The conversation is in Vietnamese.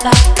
Bye.